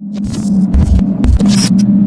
you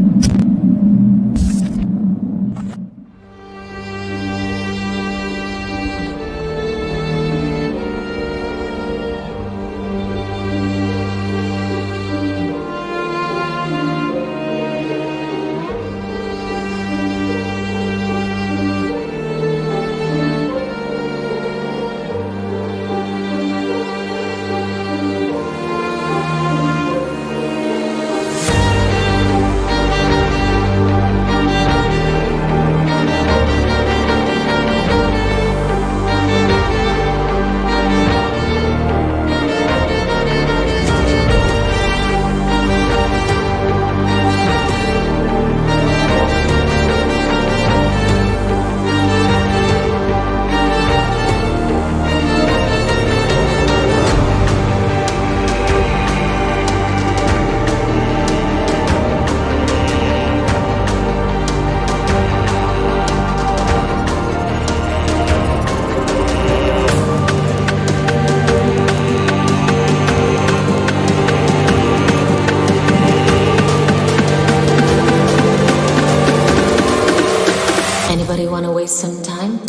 Anybody wanna waste some time?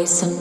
waste?